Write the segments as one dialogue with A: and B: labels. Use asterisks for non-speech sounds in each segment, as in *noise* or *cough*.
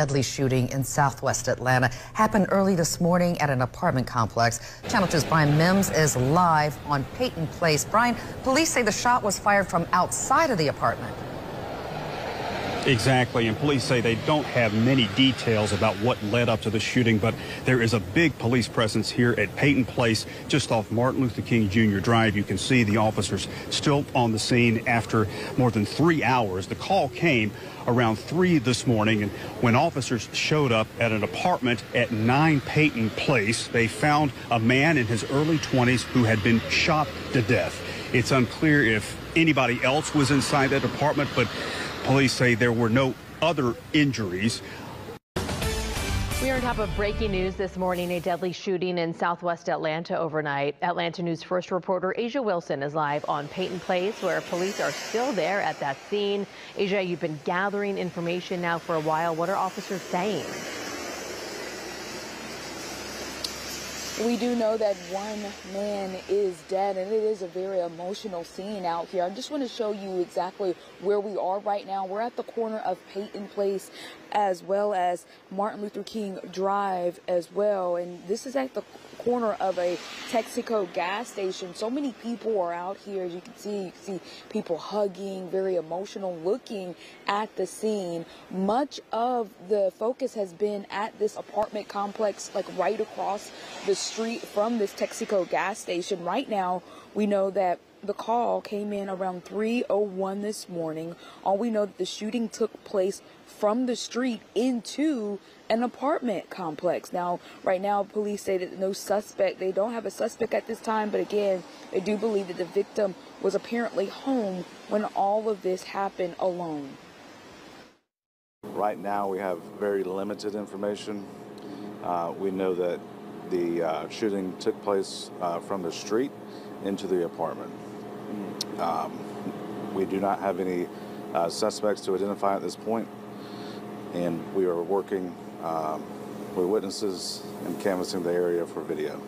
A: Deadly shooting in southwest Atlanta happened early this morning at an apartment complex. Channel 2's Brian Mims is live on Peyton Place. Brian, police say the shot was fired from outside of the apartment.
B: Exactly, and police say they don't have many details about what led up to the shooting, but there is a big police presence here at Peyton Place, just off Martin Luther King Jr. Drive. You can see the officers still on the scene after more than three hours. The call came around 3 this morning, and when officers showed up at an apartment at 9 Peyton Place, they found a man in his early 20s who had been shot to death. It's unclear if anybody else was inside that apartment, but Police say there were no other injuries.
C: We are on top of breaking news this morning. A deadly shooting in southwest Atlanta overnight. Atlanta News First reporter Asia Wilson is live on Peyton Place, where police are still there at that scene. Asia, you've been gathering information now for a while. What are officers saying?
D: We do know that one man is dead, and it is a very emotional scene out here. I just want to show you exactly where we are right now. We're at the corner of Peyton Place as well as Martin Luther King Drive as well, and this is at the corner of a Texaco gas station. So many people are out here. As you can see, you can see people hugging, very emotional, looking at the scene. Much of the focus has been at this apartment complex, like right across the street from this Texaco gas station. Right now, we know that the call came in around 3:01 this morning. All we know that the shooting took place from the street into an apartment complex. Now, right now, police say that no suspect, they don't have a suspect at this time, but again, they do believe that the victim was apparently home when all of this happened alone.
E: Right now, we have very limited information. Uh, we know that the uh, shooting took place uh, from the street into the apartment. Um, we do not have any uh, suspects to identify at this point, and we are working um, with witnesses and canvassing the area for video.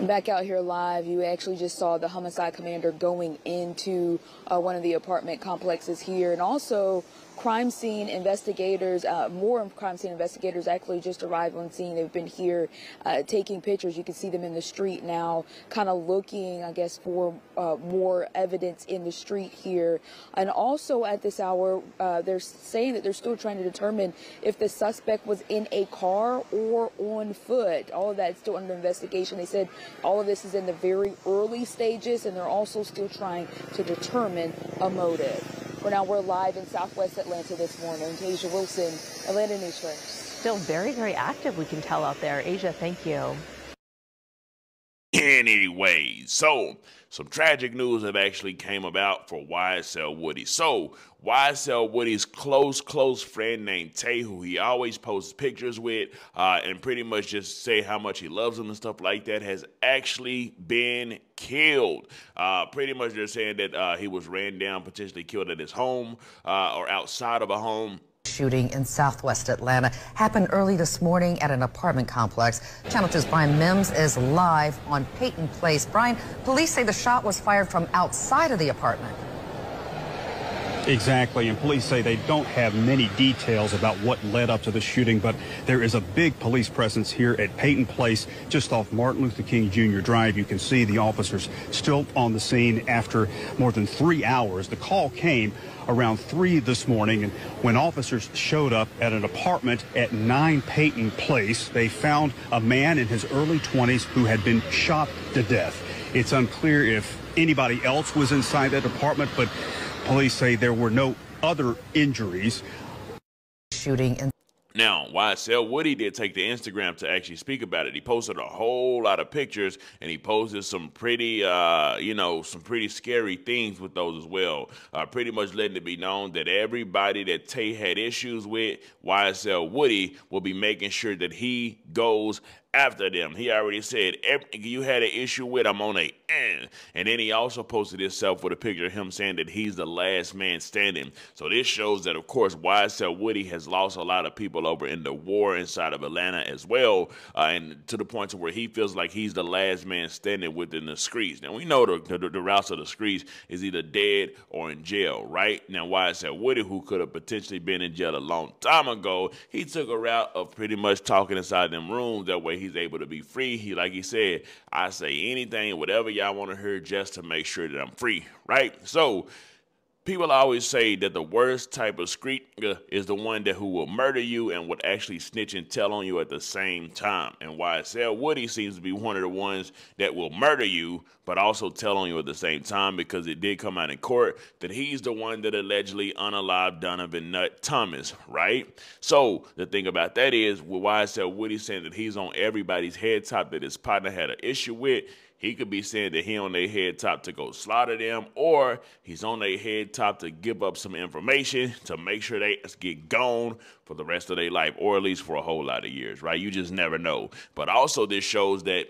D: Back out here live, you actually just saw the homicide commander going into uh, one of the apartment complexes here, and also crime scene investigators, uh, more crime scene investigators actually just arrived on scene. They've been here uh, taking pictures. You can see them in the street now, kind of looking, I guess, for uh, more evidence in the street here. And also at this hour, uh, they're saying that they're still trying to determine if the suspect was in a car or on foot. All of that is still under investigation. They said all of this is in the very early stages, and they're also still trying to determine a motive. For now, we're live in Southwest Atlanta this morning. Asia Wilson, Atlanta News First.
C: Still very, very active, we can tell out there. Asia, thank you.
F: Anyway, so some tragic news have actually came about for YSL Woody. So YSL Woody's close, close friend named Tay, who he always posts pictures with uh, and pretty much just say how much he loves him and stuff like that, has actually been killed. Uh, pretty much they're saying that uh, he was ran down, potentially killed at his home uh, or outside of a home
A: shooting in southwest Atlanta happened early this morning at an apartment complex. Channel 2's Brian Mims is live on Peyton Place. Brian, police say the shot was fired from outside of the apartment.
B: Exactly, and police say they don't have many details about what led up to the shooting, but there is a big police presence here at Peyton Place, just off Martin Luther King Jr. Drive. You can see the officers still on the scene after more than three hours. The call came around 3 this morning, and when officers showed up at an apartment at 9 Peyton Place, they found a man in his early 20s who had been shot to death. It's unclear if anybody else was inside that apartment, but Police say there were no other injuries.
A: Shooting in
F: now, YSL Woody did take to Instagram to actually speak about it. He posted a whole lot of pictures and he posted some pretty, uh, you know, some pretty scary things with those as well. Uh, pretty much letting it be known that everybody that Tay had issues with, YSL Woody will be making sure that he goes after them. He already said, you had an issue with, I'm on a end. And then he also posted himself with a picture of him saying that he's the last man standing. So this shows that, of course, YSL Woody has lost a lot of people over in the war inside of Atlanta as well. Uh, and to the point to where he feels like he's the last man standing within the streets. Now, we know the, the, the routes of the streets is either dead or in jail, right? Now, YSL Woody, who could have potentially been in jail a long time ago, he took a route of pretty much talking inside them rooms. That way he's able to be free. He, like he said, I say anything, whatever y'all want to hear, just to make sure that I'm free, right? So people always say that the worst type of street uh, is the one that who will murder you and would actually snitch and tell on you at the same time. And YSL Woody seems to be one of the ones that will murder you, but also tell on you at the same time because it did come out in court that he's the one that allegedly unalived Donovan Nut Thomas, right? So the thing about that is, with YSL Woody saying that he's on everybody's head top that his partner had an issue with, he could be saying that he on their head top to go slaughter them, or he's on their head top to give up some information to make sure they get gone for the rest of their life, or at least for a whole lot of years, right? You just never know. But also, this shows that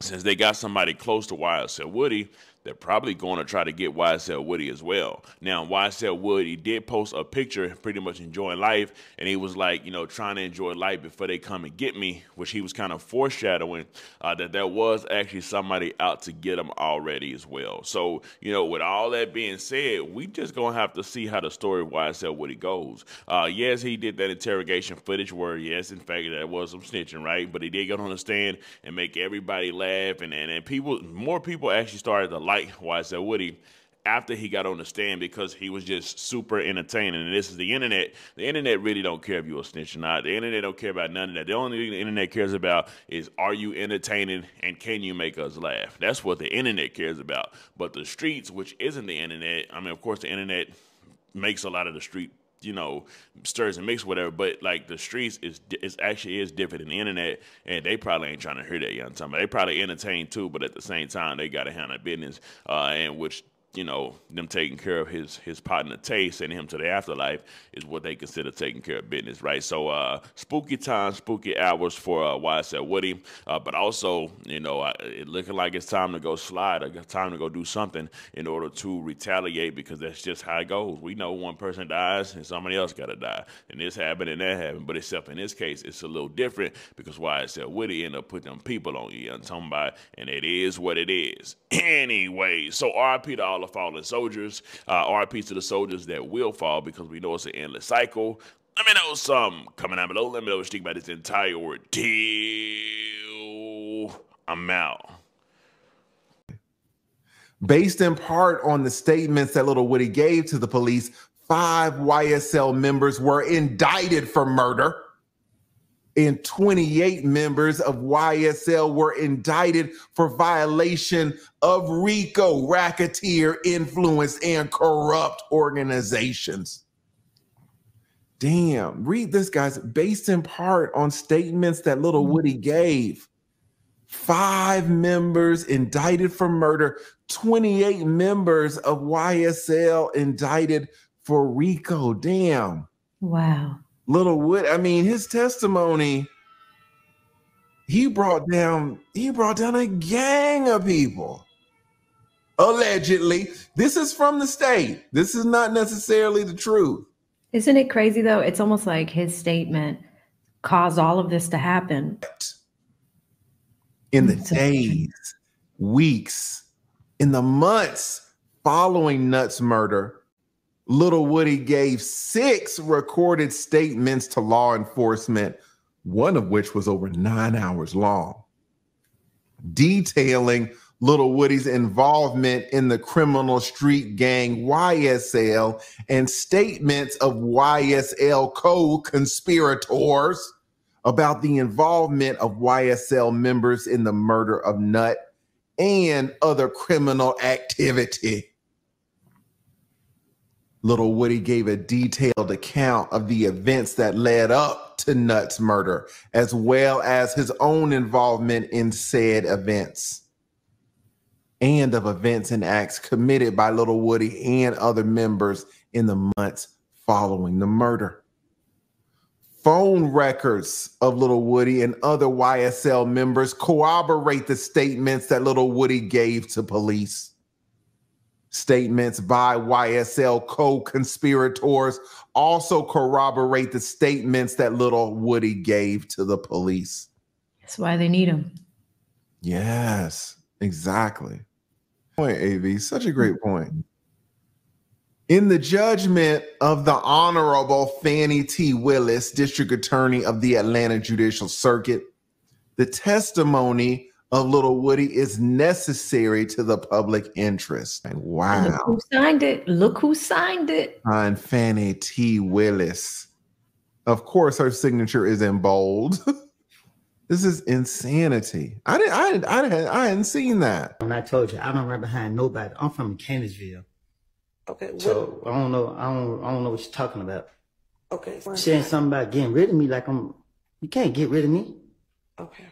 F: since they got somebody close to Wild YSL Woody, they're probably going to try to get YSL Woody as well. Now, YSL Woody did post a picture pretty much enjoying life, and he was like, you know, trying to enjoy life before they come and get me, which he was kind of foreshadowing uh, that there was actually somebody out to get him already as well. So, you know, with all that being said, we just going to have to see how the story of YSL Woody goes. Uh, yes, he did that interrogation footage where, yes, in fact, that was some snitching, right? But he did get on the stand and make everybody laugh, and, and, and people, more people actually started to like YSL Woody after he got on the stand because he was just super entertaining. And this is the internet. The internet really don't care if you're a snitch or not. The internet don't care about none of that. The only thing the internet cares about is are you entertaining and can you make us laugh? That's what the internet cares about. But the streets, which isn't the internet, I mean, of course, the internet makes a lot of the street you know stirs and mix whatever but like the streets is is actually is different than the internet and they probably ain't trying to hear that young time they probably entertain too but at the same time they got to handle business uh, and which you know, them taking care of his his partner Tay, sending him to the afterlife is what they consider taking care of business, right? So uh, spooky time, spooky hours for uh, YSL Woody, uh, but also, you know, it looking like it's time to go slide, or time to go do something in order to retaliate because that's just how it goes. We know one person dies and somebody else got to die, and this happened and that happened, but except in this case, it's a little different because YSL Woody ended up putting them people on you, I'm talking about, and it is what it is. *clears throat* Anyway, so RP to all fallen soldiers. Uh, RP to the soldiers that will fall because we know it's an endless cycle. Let me know some coming down below. Let me know what you think about this entire ordeal. I'm out.
G: Based in part on the statements that Little Woody gave to the police, five YSL members were indicted for murder and 28 members of YSL were indicted for violation of RICO, racketeer, influence, and corrupt organizations. Damn, read this, guys. Based in part on statements that Little mm-hmm. Woody gave. Five members indicted for murder, 28 members of YSL indicted for RICO. Damn.
H: Wow.
G: Little Wood, I mean, his testimony, he brought down, he brought down a gang of people. Allegedly. This is from the state. This is not necessarily the truth.
H: Isn't it crazy though? It's almost like his statement caused all of this to happen.
G: In the days, weeks, in the months following Nuts' murder, Little Woody gave six recorded statements to law enforcement, one of which was over nine hours long, detailing Little Woody's involvement in the criminal street gang YSL and statements of YSL co conspirators about the involvement of YSL members in the murder of Nut and other criminal activity. Little Woody gave a detailed account of the events that led up to Nut's murder, as well as his own involvement in said events and of events and acts committed by Little Woody and other members in the months following the murder. Phone records of Little Woody and other YSL members corroborate the statements that Little Woody gave to police. Statements by YSL co conspirators also corroborate the statements that Little Woody gave to the police.
H: That's why they need him.
G: Yes, exactly. Point, AV. Such a great point. In the judgment of the Honorable Fani T. Willis, District Attorney of the Atlanta Judicial Circuit, the testimony of Little Woody is necessary to the public interest. And wow.
H: Look who signed it. Look who signed it.
G: On Fani T. Willis. Of course, her signature is in bold. *laughs* this is insanity. I didn't, I didn't, I didn't, I hadn't seen that.
I: When I told you, I don't run behind nobody. I'm from Cannonsville.
J: Okay. What,
I: So I don't know. I don't. I don't know what you're talking about.
J: okay.
I: Saying something about getting rid of me, like I'm. You can't get rid of me.
J: Okay.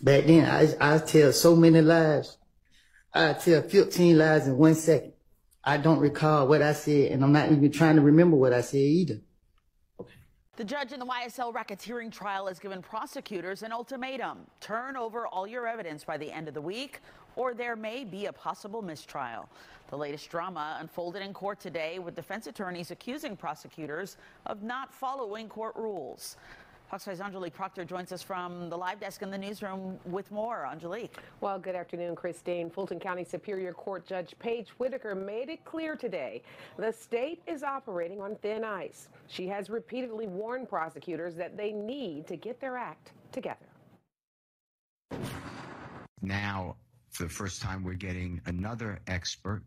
I: Back then, I I tell so many lies. I tell 15 lies in one second. I don't recall what I said, and I'm not even trying to remember what I said either.
K: The judge in the YSL racketeering trial has given prosecutors an ultimatum turn over all your evidence by the end of the week, or there may be a possible mistrial. The latest drama unfolded in court today with defense attorneys accusing prosecutors of not following court rules. Fox 5's Angelique Proctor joins us from the live desk in the newsroom with more. Angelique.
L: Well, good afternoon, Christine. Fulton County Superior Court Judge Paige Whitaker made it clear today the state is operating on thin ice. She has repeatedly warned prosecutors that they need to get their act together.
M: Now, for the first time, we're getting another expert.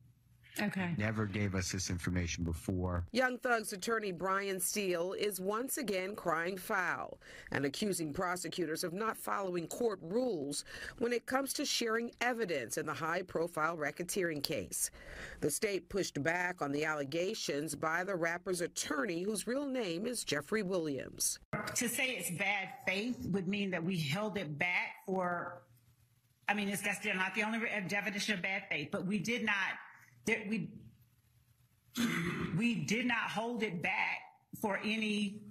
N: Okay.
M: Never gave us this information before.
L: Young Thug's attorney Brian Steel is once again crying foul and accusing prosecutors of not following court rules when it comes to sharing evidence in the high profile racketeering case. The state pushed back on the allegations by the rapper's attorney, whose real name is Jeffery Williams.
N: To say it's bad faith would mean that we held it back for, I mean, it's, that's not the only definition of bad faith, but we did not, that we, we did not hold it back for any,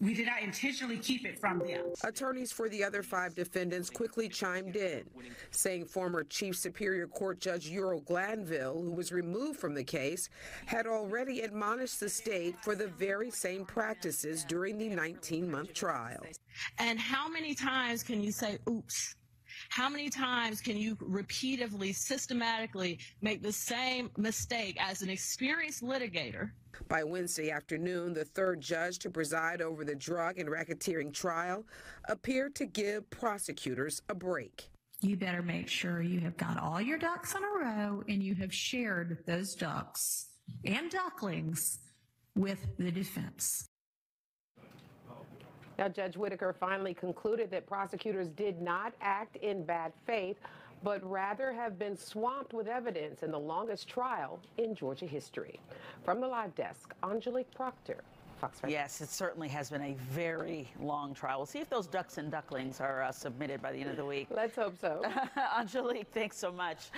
N: we did not intentionally keep it from them.
L: Attorneys for the other five defendants quickly chimed in, saying former Chief Superior Court Judge Ural Glanville, who was removed from the case, had already admonished the state for the very same practices during the 19 month trial.
O: And how many times can you say, oops? How many times can you repeatedly, systematically make the same mistake as an experienced litigator?
L: By Wednesday afternoon, the third judge to preside over the drug and racketeering trial appeared to give prosecutors a break.
P: You better make sure you have got all your ducks in a row and you have shared those ducks and ducklings with the defense.
L: Now, Judge Whitaker finally concluded that prosecutors did not act in bad faith, but rather have been swamped with evidence in the longest trial in Georgia history. From the live desk, Angelique Proctor, Fox
K: Yes, it certainly has been a very long trial. We'll see if those ducks and ducklings are uh, submitted by the end of the week.
L: Let's hope so. *laughs*
K: Angelique, thanks so much.